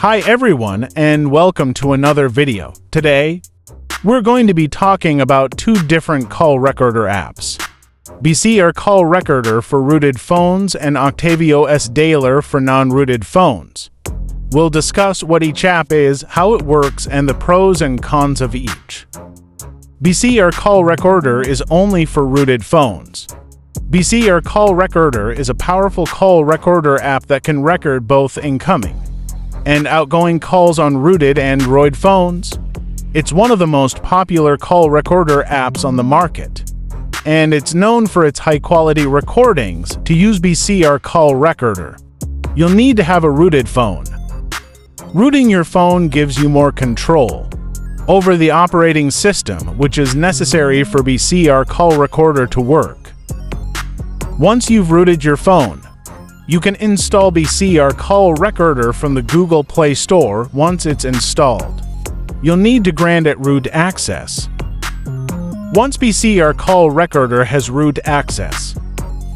Hi everyone and welcome to another video. Today, we're going to be talking about two different call recorder apps. BC BCR Call Recorder for rooted phones and Octavi OS Dialer for non-rooted phones. We'll discuss what each app is, how it works, and the pros and cons of each. BC BCR Call Recorder is only for rooted phones. BC BCR Call Recorder is a powerful call recorder app that can record both incoming and outgoing calls on rooted Android phones. It's one of the most popular call recorder apps on the market, and it's known for its high-quality recordings. To use BCR Call Recorder, you'll need to have a rooted phone. Rooting your phone gives you more control over the operating system, which is necessary for BC BCR Call Recorder to work. Once you've rooted your phone, you can install BCR Call Recorder from the Google Play Store once it's installed. You'll need to grant it root access. Once BCR Call Recorder has root access,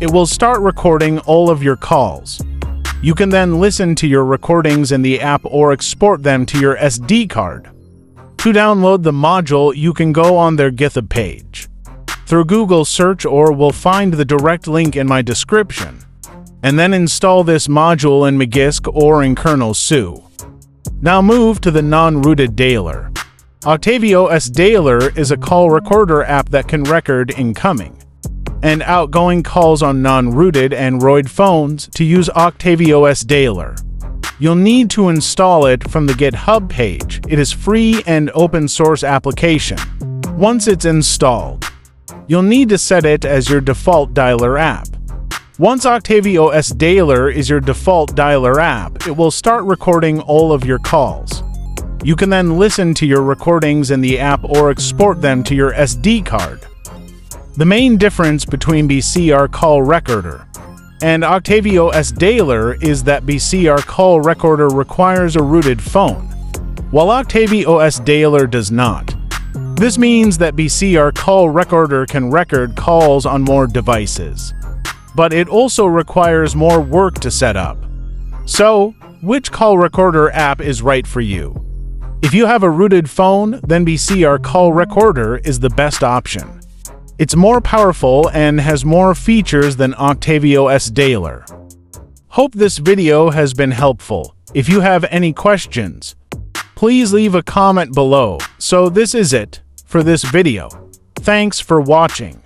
it will start recording all of your calls. You can then listen to your recordings in the app or export them to your SD card. To download the module, you can go on their GitHub page. Through Google search or will find the direct link in my description and then install this module in Magisk or in KernelSU. Now move to the non-rooted dialer. Octavi OS Dialer is a call recorder app that can record incoming and outgoing calls on non-rooted Android phones to use Octavi OS Dialer. You'll need to install it from the GitHub page. It is free and open source application. Once it's installed, you'll need to set it as your default dialer app. Once Octavi OS Dialer is your default dialer app, it will start recording all of your calls. You can then listen to your recordings in the app or export them to your SD card. The main difference between BCR Call Recorder and Octavi OS Dialer is that BCR Call Recorder requires a rooted phone, while Octavi OS Dialer does not. This means that BCR Call Recorder can record calls on more devices but it also requires more work to set up. So, which call recorder app is right for you? If you have a rooted phone, then BCR Call Recorder is the best option. It's more powerful and has more features than Octavi OS Dialer. Hope this video has been helpful. If you have any questions, please leave a comment below. So this is it for this video. Thanks for watching.